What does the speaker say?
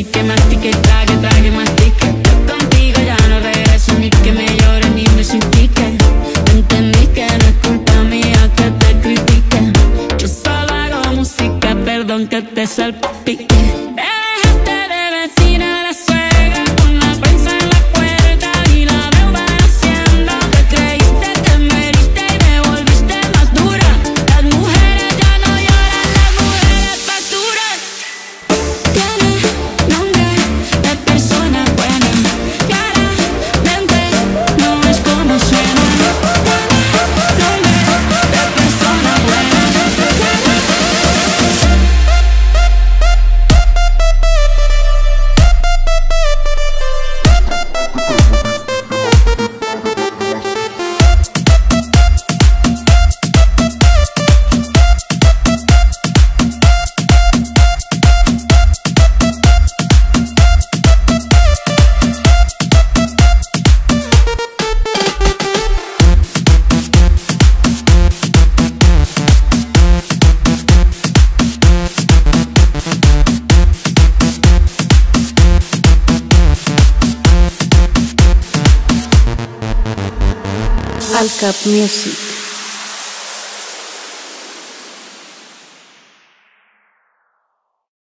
mastique, mastique, trague, trague, mastique. Yo contigo ya no regreso ni que me llores ni me suplique. Entendí que no es culpa mía que te critique. Yo solo hago música, perdón que te salpique. Alcap Music.